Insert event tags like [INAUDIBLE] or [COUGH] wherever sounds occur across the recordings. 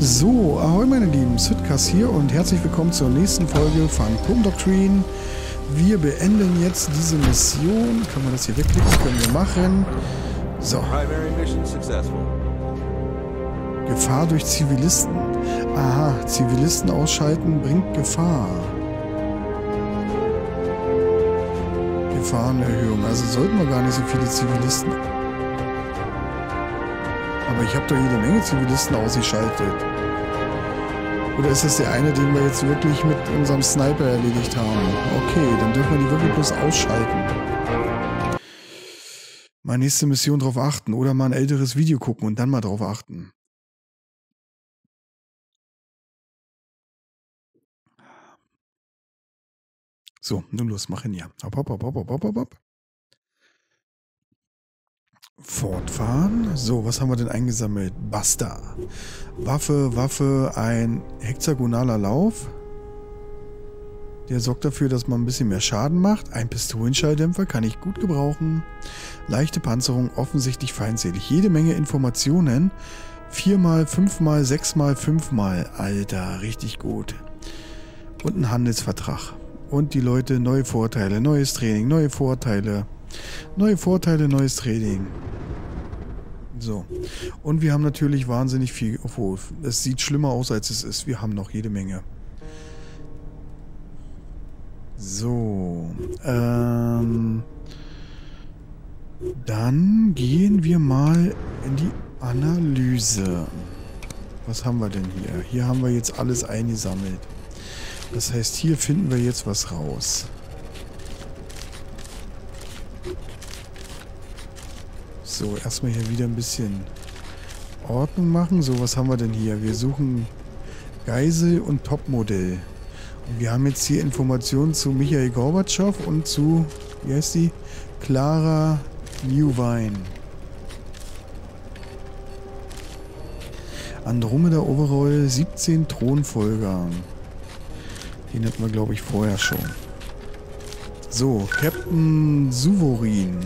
So, ahoi meine Lieben, Sitkas hier und herzlich willkommen zur nächsten Folge von Pum Doctrine. Wir beenden jetzt diese Mission. Kann man das hier wegklicken? Können wir machen. So. Gefahr durch Zivilisten. Aha, Zivilisten ausschalten bringt Gefahr. Gefahrenerhöhung. Also sollten wir gar nicht so viele Zivilisten aber ich habe doch jede Menge Zivilisten ausgeschaltet. Oder ist das der eine, den wir jetzt wirklich mit unserem Sniper erledigt haben? Okay, dann dürfen wir die wirklich bloß ausschalten. Mal nächste Mission drauf achten oder mal ein älteres Video gucken und dann mal drauf achten. So, nun los, mach ihn ja. Hopp, hopp, hopp, hopp, hopp, hopp. Fortfahren. So, was haben wir denn eingesammelt? Basta. Waffe, Waffe, ein hexagonaler Lauf. Der sorgt dafür, dass man ein bisschen mehr Schaden macht. Ein Pistolenschalldämpfer kann ich gut gebrauchen. Leichte Panzerung, offensichtlich feindselig. Jede Menge Informationen. Viermal, fünfmal, sechsmal, fünfmal. Alter, richtig gut. Und ein Handelsvertrag. Und die Leute, neue Vorteile, neues Training, neue Vorteile. Neue Vorteile, neues Training. So. Und wir haben natürlich wahnsinnig viel. Obwohl, es sieht schlimmer aus, als es ist. Wir haben noch jede Menge. So. Ähm. Dann gehen wir mal in die Analyse. Was haben wir denn hier? Hier haben wir jetzt alles eingesammelt. Das heißt, hier finden wir jetzt was raus. So, erstmal hier wieder ein bisschen Ordnung machen. So, was haben wir denn hier? Wir suchen Geisel und Topmodell. Und wir haben jetzt hier Informationen zu Michael Gorbatschow und zu, wie heißt die? Clara Newvine. Andromeda Overall 17 Thronfolger. Den hatten wir, glaube ich, vorher schon. So, Captain Suvorin.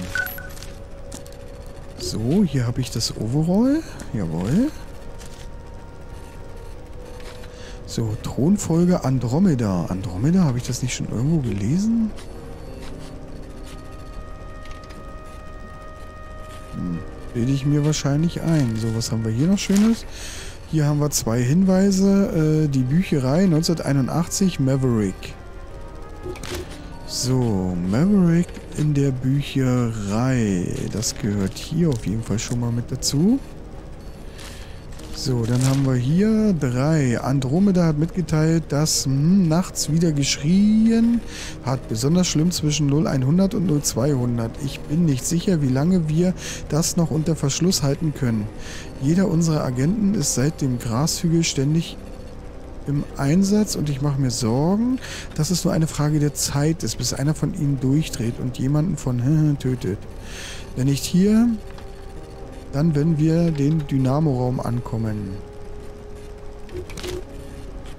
So, hier habe ich das Overall. Jawohl. So, Thronfolge Andromeda. Andromeda, habe ich das nicht schon irgendwo gelesen? Hm, bilde ich mir wahrscheinlich ein. So, was haben wir hier noch Schönes? Hier haben wir zwei Hinweise. Äh, die Bücherei 1981 Maverick. So, Maverick in der Bücherei. Das gehört hier auf jeden Fall schon mal mit dazu. So, dann haben wir hier drei. Andromeda hat mitgeteilt, dass hm, nachts wieder geschrien hat. Besonders schlimm zwischen 0100 und 0200. Ich bin nicht sicher, wie lange wir das noch unter Verschluss halten können. Jeder unserer Agenten ist seit dem Grashügel ständig im Einsatz und ich mache mir Sorgen, dass es nur eine Frage der Zeit ist, bis einer von ihnen durchdreht und jemanden von [LAUGHS] tötet. Wenn nicht hier, dann wenn wir den Dynamoraum ankommen.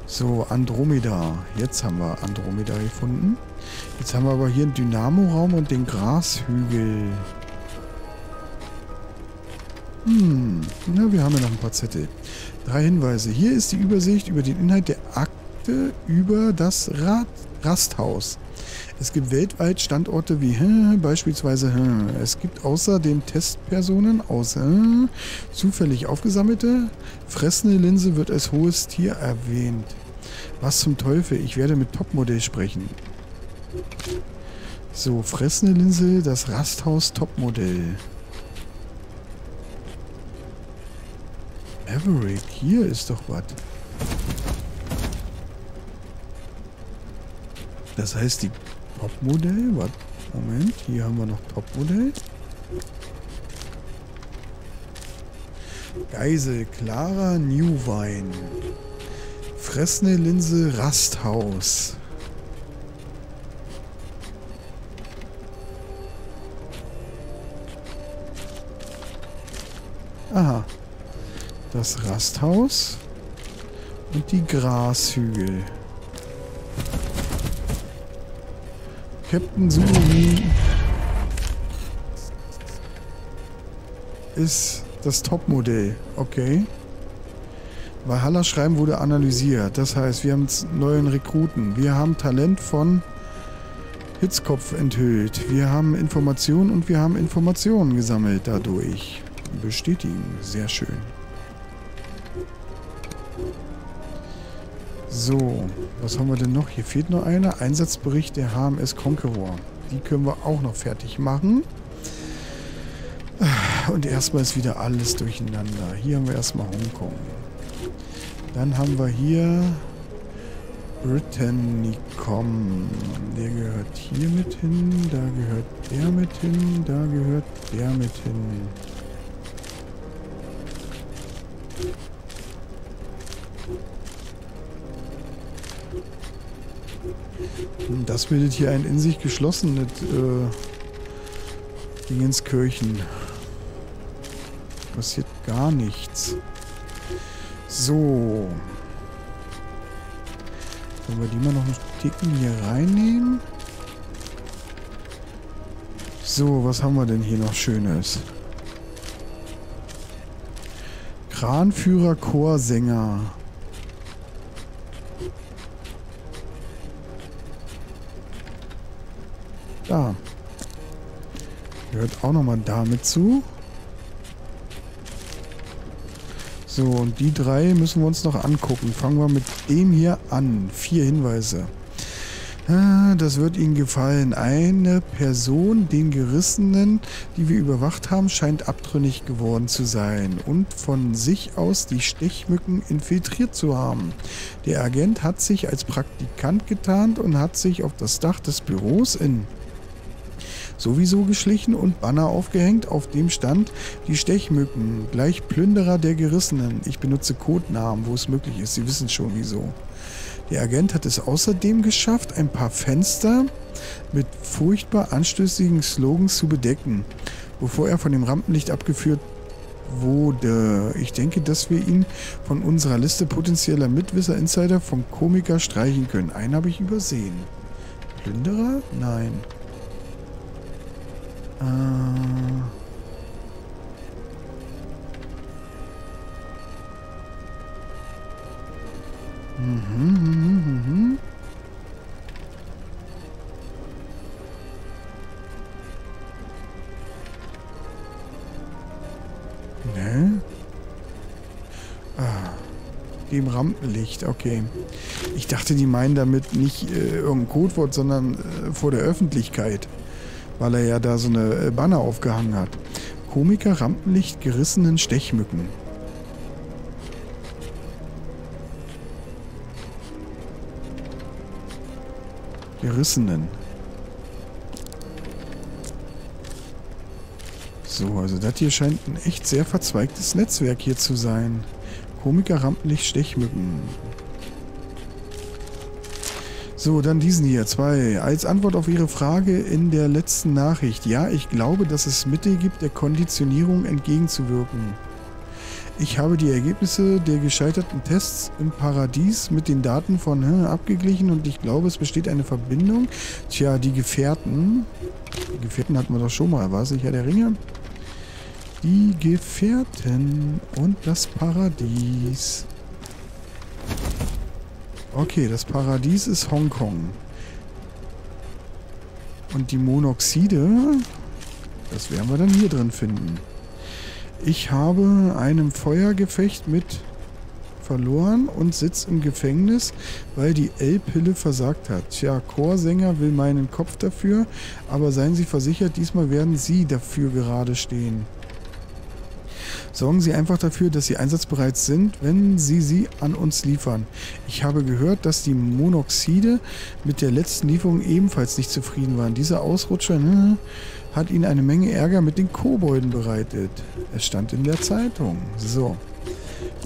So, Andromeda. Jetzt haben wir Andromeda gefunden. Jetzt haben wir aber hier einen Dynamoraum und den Grashügel. Hm, na, wir haben ja noch ein paar Zettel. Drei Hinweise. Hier ist die Übersicht über den Inhalt der Akte über das Rad Rasthaus. Es gibt weltweit Standorte wie hm, beispielsweise hm. es gibt außerdem Testpersonen aus hm, zufällig aufgesammelte. Fressende Linse wird als hohes Tier erwähnt. Was zum Teufel? Ich werde mit Topmodell sprechen. So, fressende Linse, das Rasthaus Topmodell. Maverick, hier ist doch was. Das heißt, die Topmodell, was? Moment, hier haben wir noch Topmodell. Geisel, Clara Newwein. Fressende Linse, Rasthaus. Aha das Rasthaus und die Grashügel. Captain Suri ist das Topmodell. Okay. Valhalla Schreiben wurde analysiert. Das heißt, wir haben neuen Rekruten. Wir haben Talent von Hitzkopf enthüllt. Wir haben Informationen und wir haben Informationen gesammelt dadurch. Bestätigen. Sehr schön. So, was haben wir denn noch? Hier fehlt noch einer. Einsatzbericht der HMS Conqueror. Die können wir auch noch fertig machen. Und erstmal ist wieder alles durcheinander. Hier haben wir erstmal Hongkong. Dann haben wir hier Britannicom. Der gehört hier mit hin, da gehört der mit hin, da gehört der mit hin. Das bildet hier ein in sich geschlossenes äh, Dingenskirchen. Passiert gar nichts. So. Sollen wir die mal noch einen Ticken hier reinnehmen? So, was haben wir denn hier noch Schönes? Kranführer Chorsänger. Da. Gehört auch nochmal damit zu. So, und die drei müssen wir uns noch angucken. Fangen wir mit dem hier an. Vier Hinweise. Ah, das wird Ihnen gefallen. Eine Person, den Gerissenen, die wir überwacht haben, scheint abtrünnig geworden zu sein und von sich aus die Stechmücken infiltriert zu haben. Der Agent hat sich als Praktikant getarnt und hat sich auf das Dach des Büros in sowieso geschlichen und Banner aufgehängt, auf dem stand die Stechmücken, gleich Plünderer der Gerissenen. Ich benutze Codenamen, wo es möglich ist. Sie wissen schon wieso. Der Agent hat es außerdem geschafft, ein paar Fenster mit furchtbar anstößigen Slogans zu bedecken, bevor er von dem Rampenlicht abgeführt wurde. Ich denke, dass wir ihn von unserer Liste potenzieller Mitwisser Insider vom Komiker streichen können. Einen habe ich übersehen. Plünderer? Nein. Äh. Mhm, mhm, mhm. Ne? Ah. Dem Rampenlicht, okay. Ich dachte, die meinen damit nicht äh, irgendein Codewort, sondern äh, vor der Öffentlichkeit weil er ja da so eine äh, Banner aufgehangen hat. Komiker Rampenlicht gerissenen Stechmücken. Gerissenen. So, also das hier scheint ein echt sehr verzweigtes Netzwerk hier zu sein. Komiker Rampenlicht Stechmücken. So, dann diesen hier, zwei. Als Antwort auf Ihre Frage in der letzten Nachricht. Ja, ich glaube, dass es Mittel gibt, der Konditionierung entgegenzuwirken. Ich habe die Ergebnisse der gescheiterten Tests im Paradies mit den Daten von hm, abgeglichen und ich glaube, es besteht eine Verbindung. Tja, die Gefährten. Die Gefährten hatten wir doch schon mal, war es nicht, Herr der Ringe? Die Gefährten und das Paradies. Okay, das Paradies ist Hongkong. Und die Monoxide, das werden wir dann hier drin finden. Ich habe einem Feuergefecht mit verloren und sitze im Gefängnis, weil die L-Pille versagt hat. Tja, Chorsänger will meinen Kopf dafür, aber seien Sie versichert, diesmal werden Sie dafür gerade stehen. Sorgen Sie einfach dafür, dass Sie einsatzbereit sind, wenn Sie sie an uns liefern. Ich habe gehört, dass die Monoxide mit der letzten Lieferung ebenfalls nicht zufrieden waren. Dieser Ausrutscher ne, hat Ihnen eine Menge Ärger mit den Kobolden bereitet. Es stand in der Zeitung. So.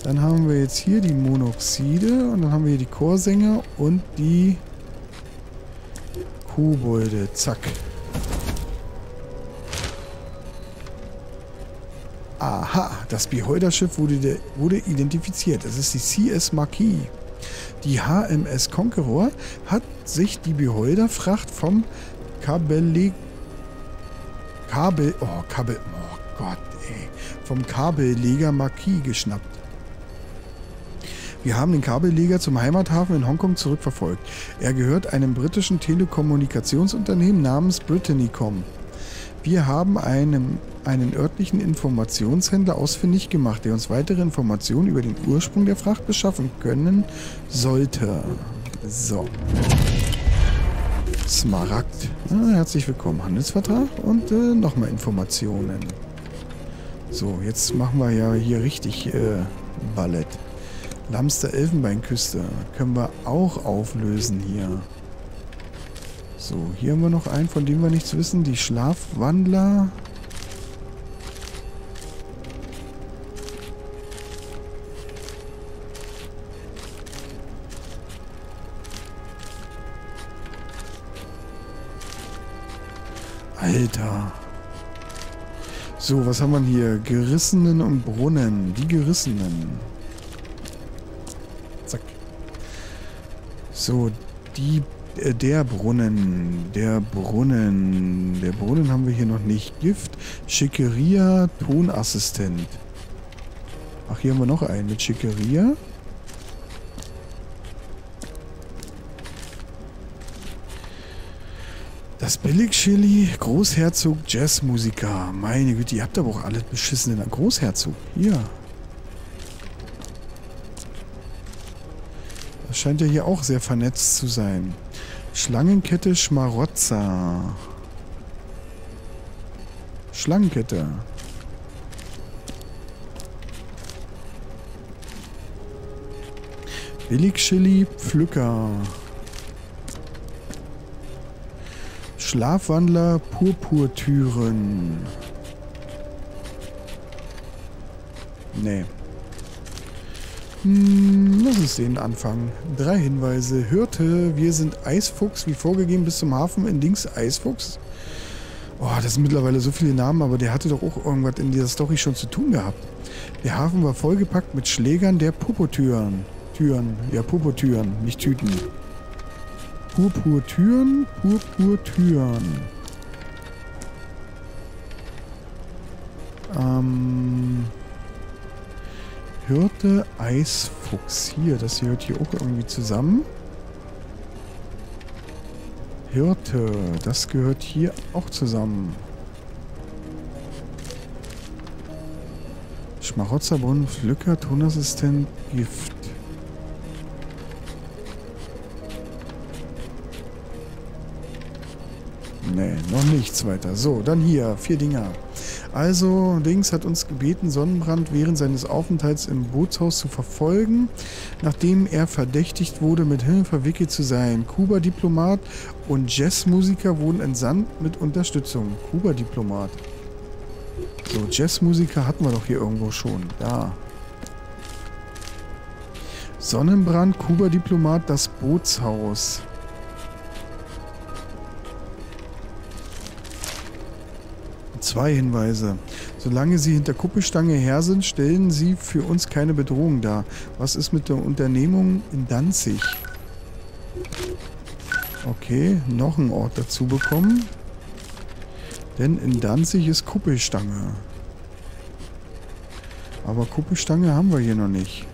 Dann haben wir jetzt hier die Monoxide und dann haben wir hier die Chorsänger und die Kobolde. Zack. Aha, das Beholder-Schiff wurde, wurde identifiziert. Es ist die CS Marquis. Die HMS Conqueror hat sich die Beholder-Fracht vom Kabel... Kabel... Oh, Kabel... Oh Gott, ey. Vom Kabelleger Marquis geschnappt. Wir haben den Kabelleger zum Heimathafen in Hongkong zurückverfolgt. Er gehört einem britischen Telekommunikationsunternehmen namens Britannicom. Wir haben einem, einen örtlichen Informationshändler ausfindig gemacht, der uns weitere Informationen über den Ursprung der Fracht beschaffen können sollte. So. Smaragd. Ah, herzlich willkommen. Handelsvertrag und äh, nochmal Informationen. So, jetzt machen wir ja hier richtig äh, Ballett. Lamster Elfenbeinküste können wir auch auflösen hier. So, hier haben wir noch einen, von dem wir nichts wissen. Die Schlafwandler. Alter. So, was haben wir hier? Gerissenen und Brunnen. Die Gerissenen. Zack. So, die, äh, der Brunnen. Der Brunnen. Der Brunnen haben wir hier noch nicht. Gift. Schickeria, Tonassistent. Ach, hier haben wir noch einen mit Schickeria. Das Billig-Chili, Großherzog, Jazzmusiker. Meine Güte, ihr habt aber auch alle beschissene Großherzog. Hier. Das scheint ja hier auch sehr vernetzt zu sein. Schlangenkette Schmarotzer. Schlangenkette. Billig-Chili, Pflücker. Schlafwandler Purpurtüren. Nee. Hm, lass uns den anfangen. Drei Hinweise. Hörte, wir sind Eisfuchs, wie vorgegeben, bis zum Hafen in Dings Eisfuchs. Oh, das sind mittlerweile so viele Namen, aber der hatte doch auch irgendwas in dieser Story schon zu tun gehabt. Der Hafen war vollgepackt mit Schlägern der Purpurtüren. Türen. Ja, Purpurtüren, nicht Tüten. Purpurtüren, Purpurtüren. Ähm, Hirte, Eisfuchs. Hier, das gehört hier auch irgendwie zusammen. Hirte, das gehört hier auch zusammen. Schmarotzerbrunn, Pflücker, Tonassistent, Gift. Nee, noch nichts weiter. So, dann hier, vier Dinger. Also, Dings hat uns gebeten, Sonnenbrand während seines Aufenthalts im Bootshaus zu verfolgen, nachdem er verdächtigt wurde, mit Himmel verwickelt zu sein. Kuba-Diplomat und Jazzmusiker wurden entsandt mit Unterstützung. Kuba-Diplomat. So, Jazzmusiker hatten wir doch hier irgendwo schon. Da. Sonnenbrand, Kuba-Diplomat, das Bootshaus. Zwei Hinweise. Solange Sie hinter Kuppelstange her sind, stellen Sie für uns keine Bedrohung dar. Was ist mit der Unternehmung in Danzig? Okay, noch einen Ort dazu bekommen. Denn in Danzig ist Kuppelstange. Aber Kuppelstange haben wir hier noch nicht.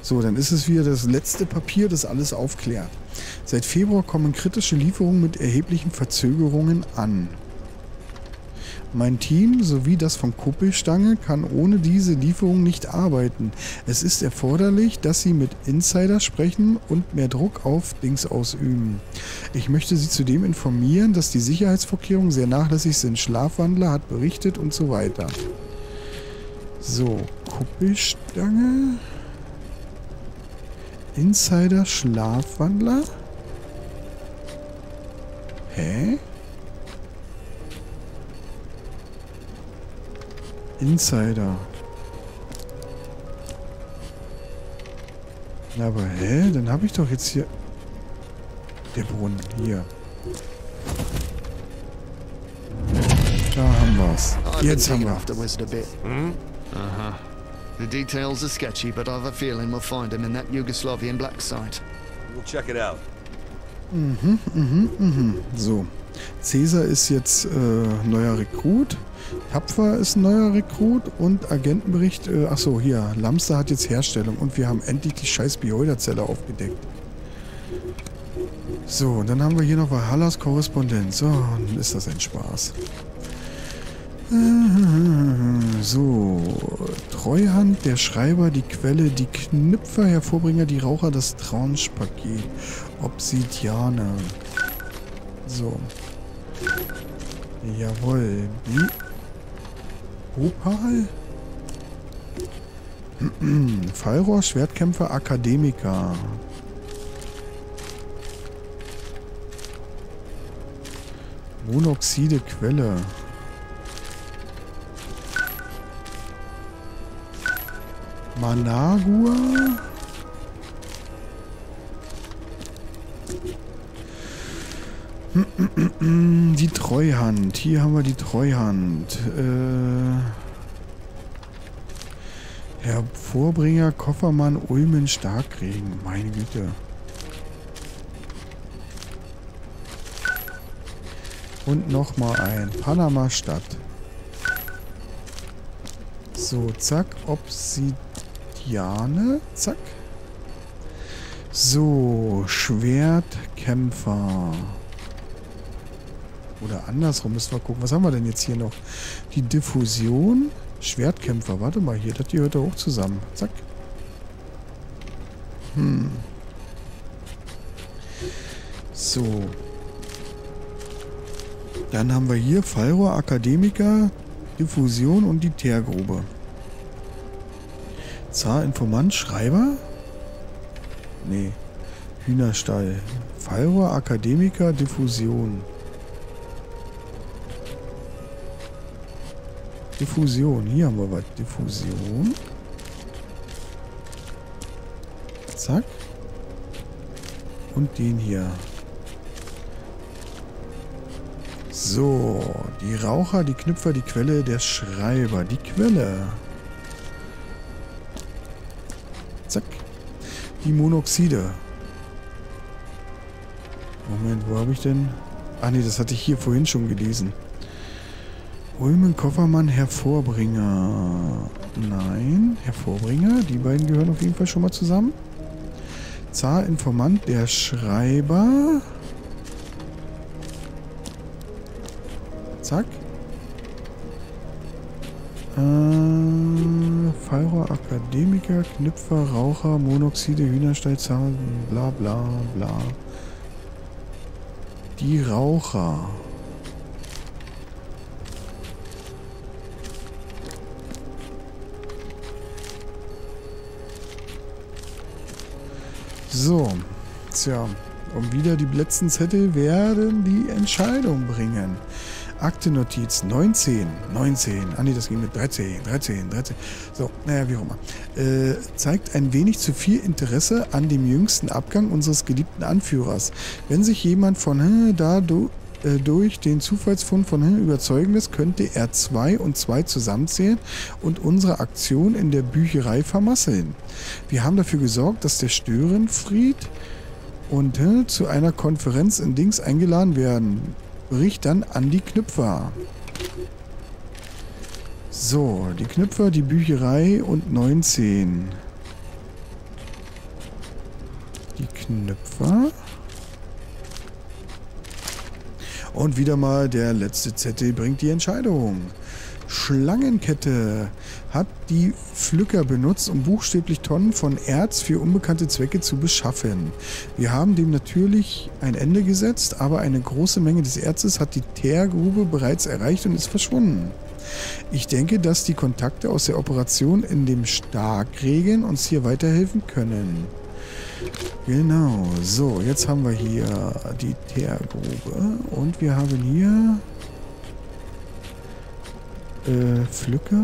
So, dann ist es wieder das letzte Papier, das alles aufklärt. Seit Februar kommen kritische Lieferungen mit erheblichen Verzögerungen an. Mein Team sowie das von Kuppelstange kann ohne diese Lieferung nicht arbeiten. Es ist erforderlich, dass Sie mit Insider sprechen und mehr Druck auf Dings ausüben. Ich möchte Sie zudem informieren, dass die Sicherheitsvorkehrungen sehr nachlässig sind. Schlafwandler hat berichtet und so weiter. So, Kuppelstange. Insider Schlafwandler. Hä? Insider. Na, aber hä? Dann habe ich doch jetzt hier... Der Brunnen, hier. Da haben wir's. Jetzt haben wir Hmm? Uh-huh. The details are sketchy, but I've a feeling we'll find him in that Yugoslavian black site. We'll check it out. Mhm, mhm, mhm. So. Cäsar ist jetzt äh, neuer Rekrut. Tapfer ist ein neuer Rekrut und Agentenbericht. Äh, achso, hier. Lamster hat jetzt Herstellung und wir haben endlich die scheiß Beholderzelle aufgedeckt. So, und dann haben wir hier noch Valhallas Korrespondenz. So, dann ist das ein Spaß. [LAUGHS] So, Treuhand, der Schreiber, die Quelle, die Knüpfer, Hervorbringer, die Raucher, das Tranchepaket, Obsidiane. So. Jawohl, die Opal? [CLEARS THROAT] Fallrohr, Schwertkämpfer, Akademiker. Monoxide, Quelle. Managua? Die Treuhand. Hier haben wir die Treuhand. Äh, Hervorbringer, Koffermann, Ulmen, Starkregen. Meine Güte. Und nochmal ein. Panama-Stadt. So, zack. Obsidiane. Zack. So, Schwertkämpfer. Oder andersrum müssen wir gucken. Was haben wir denn jetzt hier noch? Die Diffusion. Schwertkämpfer. Warte mal hier. Das gehört da auch zusammen. Zack. Hm. So. Dann haben wir hier Fallrohr, Akademiker, Diffusion und die Teergrube. Zar, Informant, Schreiber? Nee. Hühnerstall. Fallrohr, Akademiker, Diffusion. Diffusion. Hier haben wir was. Diffusion. Zack. Und den hier. So, die Raucher, die Knüpfer, die Quelle, der Schreiber. Die Quelle. Zack. Die Monoxide. Moment, wo habe ich denn... Ah nee, das hatte ich hier vorhin schon gelesen. Ulmen, Koffermann, Hervorbringer. Nein, Hervorbringer. Die beiden gehören auf jeden Fall schon mal zusammen. Zar, Informant, der Schreiber. Zack. Äh, Fallrohr, Akademiker, Knüpfer, Raucher, Monoxide, Hühnerstall, Zar, bla bla bla. Die Raucher. So, tja, und wieder die letzten Zettel werden die Entscheidung bringen. Aktennotiz 19, 19, ah nee, das ging mit 13, 13, 13. So, naja, wie auch immer. Äh, zeigt ein wenig zu viel Interesse an dem jüngsten Abgang unseres geliebten Anführers. Wenn sich jemand von da du, äh, durch den Zufallsfund von überzeugen lässt, könnte er 2 und 2 zusammenzählen und unsere Aktion in der Bücherei vermasseln. Wir haben dafür gesorgt, dass der Störenfried und äh, zu einer Konferenz in Dings eingeladen werden. Bericht dann an die Knüpfer. So, die Knüpfer, die Bücherei und 19. Die Knüpfer. Und wieder mal der letzte Zettel bringt die Entscheidung. Schlangenkette hat die Pflücker benutzt, um buchstäblich Tonnen von Erz für unbekannte Zwecke zu beschaffen. Wir haben dem natürlich ein Ende gesetzt, aber eine große Menge des Erzes hat die Teergrube bereits erreicht und ist verschwunden. Ich denke, dass die Kontakte aus der Operation in dem Starkregen uns hier weiterhelfen können. Genau, so, jetzt haben wir hier die Teergrube und wir haben hier äh, Pflücker.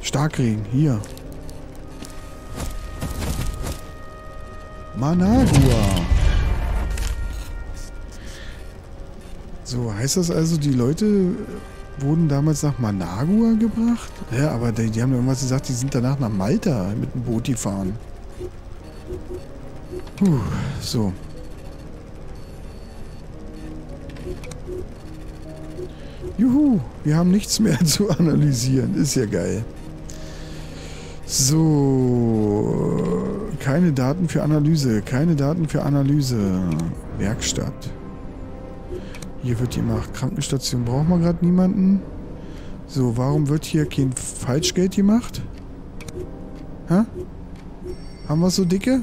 Starkregen, hier. Managua. So, heißt das also, die Leute wurden damals nach Managua gebracht? Ja, aber die, die haben irgendwas gesagt, die sind danach nach Malta mit dem Boot gefahren. Puh, so. Juhu, wir haben nichts mehr [LAUGHS] zu analysieren. Ist ja geil. So, keine Daten für Analyse, keine Daten für Analyse. Werkstatt. Hier wird gemacht. Krankenstation braucht man gerade niemanden. So, warum wird hier kein Falschgeld gemacht? Hä? Haben wir so dicke?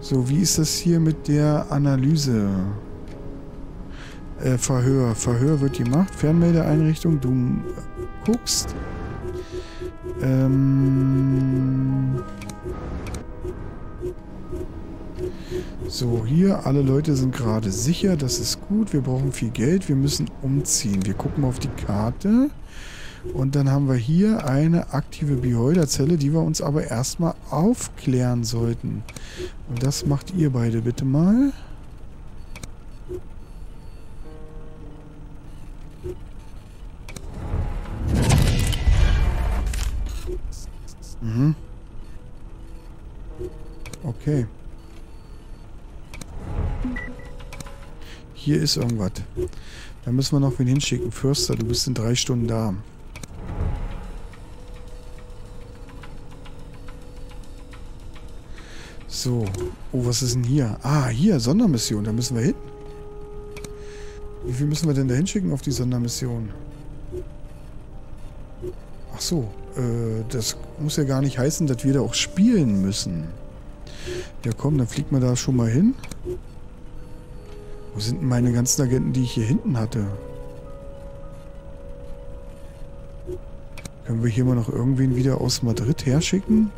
So, wie ist das hier mit der Analyse? Äh, Verhör. Verhör wird gemacht. Fernmeldeeinrichtung. Du guckst. Ähm... So, hier, alle Leute sind gerade sicher, das ist gut. Wir brauchen viel Geld, wir müssen umziehen. Wir gucken auf die Karte. Und dann haben wir hier eine aktive Beholderzelle, die wir uns aber erstmal aufklären sollten. Und das macht ihr beide bitte mal. Ist irgendwas. Da müssen wir noch wen hinschicken. Förster, du bist in drei Stunden da. So. Oh, was ist denn hier? Ah, hier, Sondermission. Da müssen wir hin. Wie viel müssen wir denn da hinschicken auf die Sondermission? Ach so. Äh, das muss ja gar nicht heißen, dass wir da auch spielen müssen. Ja komm, dann fliegt man da schon mal hin. Wo sind denn meine ganzen Agenten, die ich hier hinten hatte? Können wir hier mal noch irgendwen wieder aus Madrid herschicken?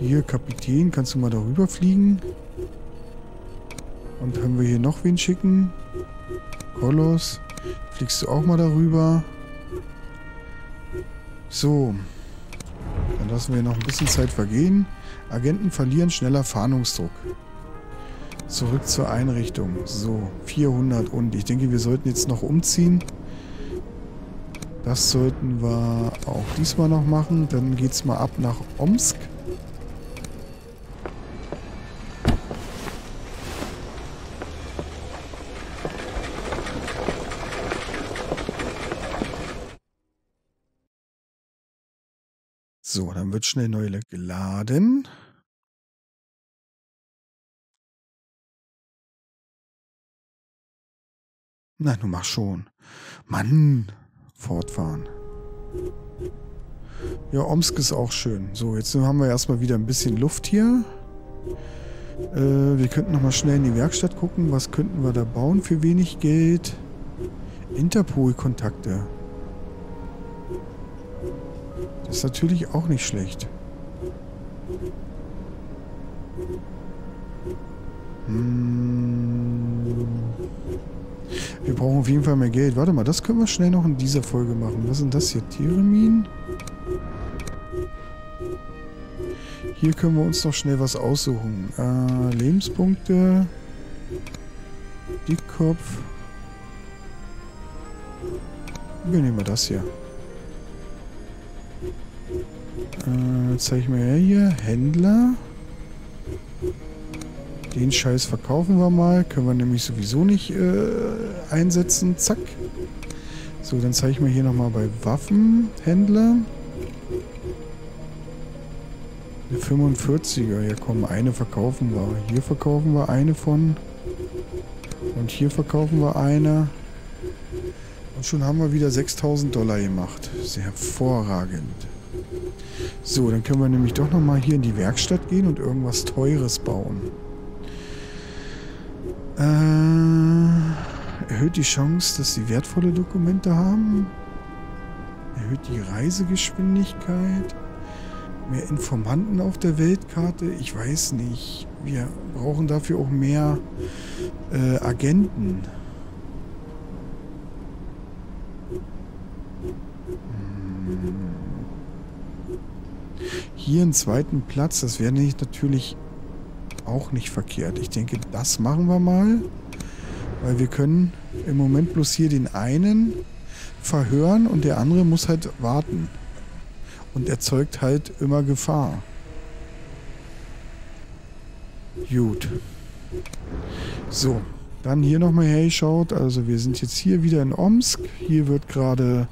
Hier, Kapitän, kannst du mal darüber fliegen? Und können wir hier noch wen schicken? Kolos, fliegst du auch mal darüber? So. Dann lassen wir noch ein bisschen Zeit vergehen. Agenten verlieren schneller Fahndungsdruck. Zurück zur Einrichtung. So, 400 und ich denke, wir sollten jetzt noch umziehen. Das sollten wir auch diesmal noch machen. Dann geht es mal ab nach Omsk. So, dann wird schnell neu geladen. Na, du mach schon. Mann, fortfahren. Ja, Omsk ist auch schön. So, jetzt haben wir erstmal wieder ein bisschen Luft hier. Äh, wir könnten nochmal schnell in die Werkstatt gucken. Was könnten wir da bauen für wenig Geld? Interpol-Kontakte. Das ist natürlich auch nicht schlecht. Hm. Wir brauchen auf jeden Fall mehr Geld. Warte mal, das können wir schnell noch in dieser Folge machen. Was sind das hier? Theremin? Hier können wir uns noch schnell was aussuchen. Äh, Lebenspunkte. Dickkopf. Wir nehmen mal das hier. Äh, ich mir her hier. Händler. Den Scheiß verkaufen wir mal. Können wir nämlich sowieso nicht äh, einsetzen. Zack. So, dann zeige ich mir hier nochmal bei Waffenhändler. Eine 45er. Ja komm, eine verkaufen wir. Hier verkaufen wir eine von. Und hier verkaufen wir eine. Und schon haben wir wieder 6000 Dollar gemacht. Sehr hervorragend. So, dann können wir nämlich doch nochmal hier in die Werkstatt gehen und irgendwas Teures bauen. Äh, erhöht die Chance, dass sie wertvolle Dokumente haben. Erhöht die Reisegeschwindigkeit. Mehr Informanten auf der Weltkarte. Ich weiß nicht. Wir brauchen dafür auch mehr äh, Agenten. hier einen zweiten Platz, das wäre natürlich auch nicht verkehrt. Ich denke, das machen wir mal. Weil wir können im Moment bloß hier den einen verhören und der andere muss halt warten. Und erzeugt halt immer Gefahr. Gut. So, Dann hier nochmal hergeschaut. Also wir sind jetzt hier wieder in Omsk. Hier wird gerade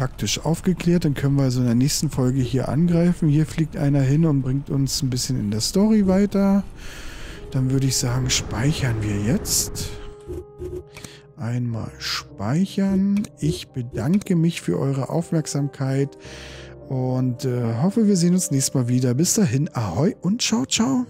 taktisch aufgeklärt. Dann können wir also in der nächsten Folge hier angreifen. Hier fliegt einer hin und bringt uns ein bisschen in der Story weiter. Dann würde ich sagen, speichern wir jetzt. Einmal speichern. Ich bedanke mich für eure Aufmerksamkeit und äh, hoffe, wir sehen uns nächstes Mal wieder. Bis dahin, ahoi und ciao, ciao.